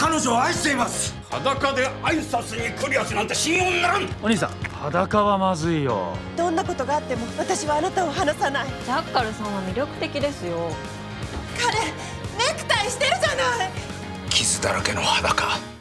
彼女を愛しています。裸で挨拶に来るやつなんて信用ならん。お兄さん裸はまずいよ。どんなことがあっても私はあなたを離さない。ジャッカルさんは魅力的ですよ。彼ネクタイしてるじゃない。傷だらけの裸。